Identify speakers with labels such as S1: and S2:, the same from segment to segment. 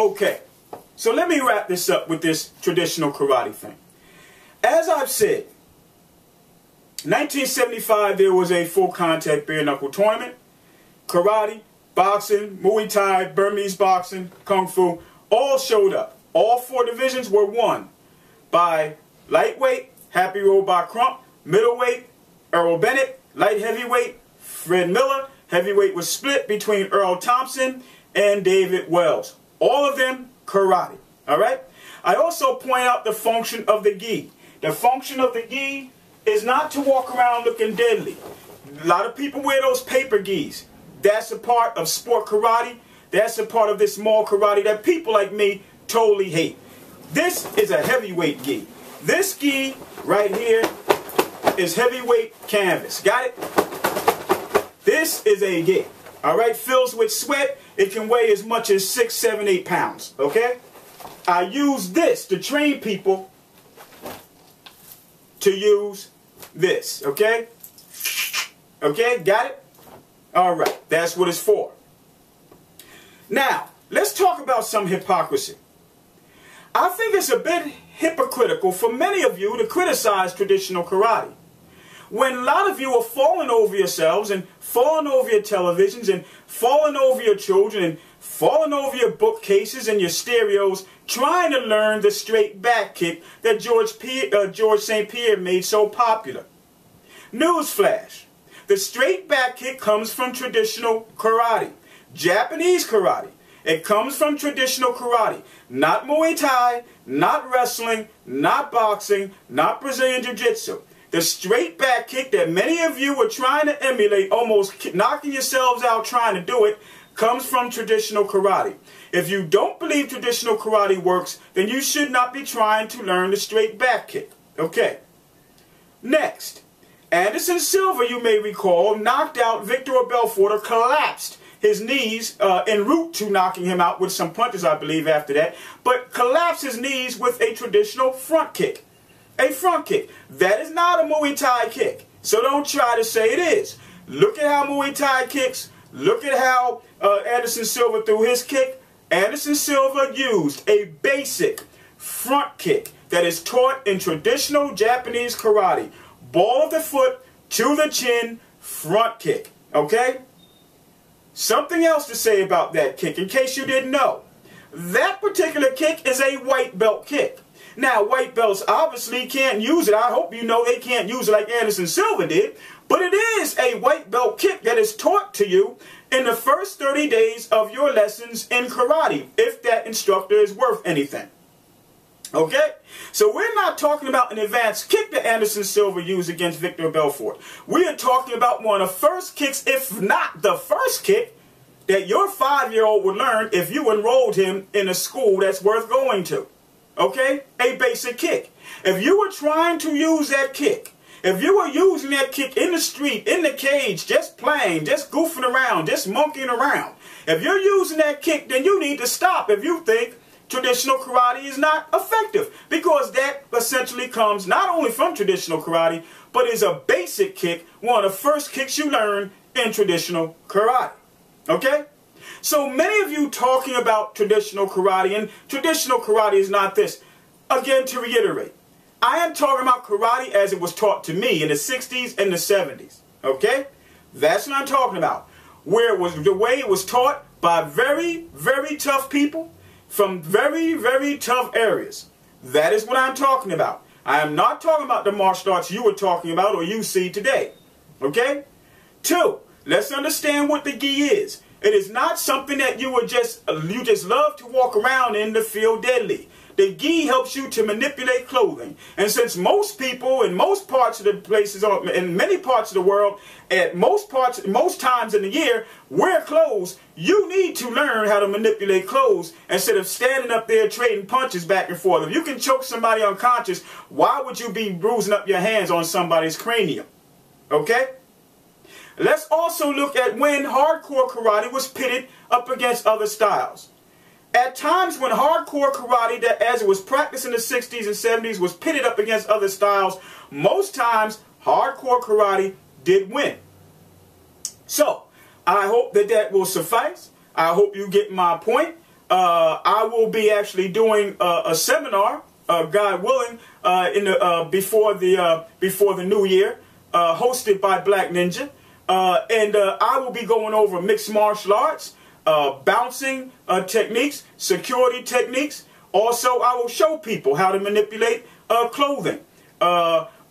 S1: Okay, so let me wrap this up with this traditional karate thing. As I've said, 1975 there was a full contact bare knuckle tournament. Karate, boxing, Muay Thai, Burmese boxing, Kung Fu, all showed up. All four divisions were won by lightweight, Happy Robot Crump, middleweight, Earl Bennett, light heavyweight, Fred Miller, heavyweight was split between Earl Thompson and David Wells. All of them karate. All right? I also point out the function of the gi. The function of the gi is not to walk around looking deadly. A lot of people wear those paper gis. That's a part of sport karate. That's a part of this mall karate that people like me totally hate. This is a heavyweight gi. This gi right here is heavyweight canvas. Got it? This is a gi. All right, fills with sweat. It can weigh as much as six, seven, eight pounds. Okay? I use this to train people to use this. Okay? Okay, got it? All right, that's what it's for. Now, let's talk about some hypocrisy. I think it's a bit hypocritical for many of you to criticize traditional karate. When a lot of you are falling over yourselves and falling over your televisions and falling over your children and falling over your bookcases and your stereos trying to learn the straight back kick that George, uh, George St. Pierre made so popular. Newsflash. The straight back kick comes from traditional karate. Japanese karate. It comes from traditional karate. Not Muay Thai, not wrestling, not boxing, not Brazilian Jiu-Jitsu. The straight back kick that many of you are trying to emulate, almost knocking yourselves out trying to do it, comes from traditional karate. If you don't believe traditional karate works, then you should not be trying to learn the straight back kick. Okay. Next, Anderson Silva, you may recall, knocked out Victor Belfort or collapsed his knees uh, en route to knocking him out with some punches, I believe, after that, but collapsed his knees with a traditional front kick. A front kick. That is not a Muay Thai kick. So don't try to say it is. Look at how Muay Thai kicks. Look at how uh, Anderson Silva threw his kick. Anderson Silva used a basic front kick that is taught in traditional Japanese karate. Ball of the foot to the chin, front kick. Okay? Something else to say about that kick, in case you didn't know. That particular kick is a white belt kick. Now, white belts obviously can't use it. I hope you know they can't use it like Anderson Silva did. But it is a white belt kick that is taught to you in the first 30 days of your lessons in karate, if that instructor is worth anything. Okay? So we're not talking about an advanced kick that Anderson Silva used against Victor Belfort. We are talking about one of the first kicks, if not the first kick, that your five-year-old would learn if you enrolled him in a school that's worth going to. Okay? A basic kick. If you were trying to use that kick, if you were using that kick in the street, in the cage, just playing, just goofing around, just monkeying around, if you're using that kick, then you need to stop if you think traditional karate is not effective because that essentially comes not only from traditional karate but is a basic kick, one of the first kicks you learn in traditional karate. Okay? So many of you talking about traditional karate and traditional karate is not this. Again, to reiterate, I am talking about karate as it was taught to me in the 60s and the 70s. Okay? That's what I'm talking about. Where it was the way it was taught by very, very tough people from very, very tough areas. That is what I'm talking about. I am not talking about the martial arts you were talking about or you see today. Okay? Two, let's understand what the gi is. It is not something that you would just you just love to walk around in to feel deadly. The gi helps you to manipulate clothing. And since most people in most parts of the places, in many parts of the world, at most parts, most times in the year, wear clothes, you need to learn how to manipulate clothes instead of standing up there trading punches back and forth. If you can choke somebody unconscious, why would you be bruising up your hands on somebody's cranium? Okay? Let's also look at when hardcore karate was pitted up against other styles. At times when hardcore karate, that as it was practiced in the 60s and 70s, was pitted up against other styles, most times hardcore karate did win. So, I hope that that will suffice. I hope you get my point. uh, I will be actually doing a, a seminar, uh, God willing, uh, in the uh, before the uh, before the new year, uh, hosted by Black Ninja, and I will be going over mixed martial arts, bouncing techniques, security techniques. Also, I will show people how to manipulate clothing.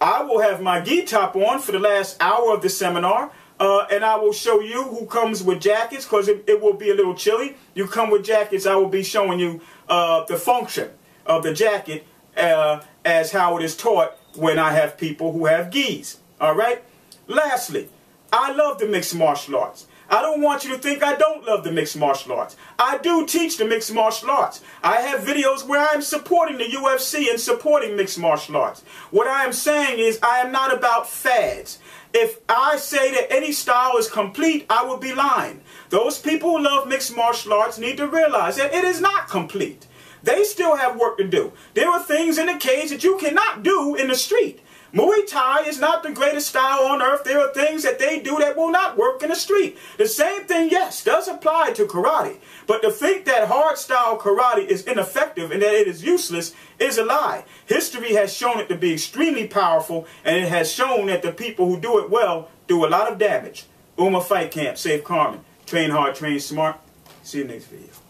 S1: I will have my gi top on for the last hour of the seminar. Uh, and I will show you who comes with jackets because it, it, will be a little chilly. You come with jackets, I will be showing you uh, the function of the jacket uh, as how it is taught when I have people who have gis. All right? Lastly, I love the mixed martial arts. I don't want you to think I don't love the mixed martial arts. I do teach the mixed martial arts. I have videos where I am supporting the UFC and supporting mixed martial arts. What I am saying is I am not about fads. If I say that any style is complete, I would be lying. Those people who love mixed martial arts need to realize that it is not complete. They still have work to do. There are things in the cage that you cannot do in the street. Muay Thai is not the greatest style on earth. There are things that they do that will not work in the street. The same thing, yes, does apply to karate. But to think that hard style karate is ineffective and that it is useless is a lie. History has shown it to be extremely powerful and it has shown that the people who do it well do a lot of damage. Ummah Fight Camp, Sayf Carman. Train hard, train smart. See you next video.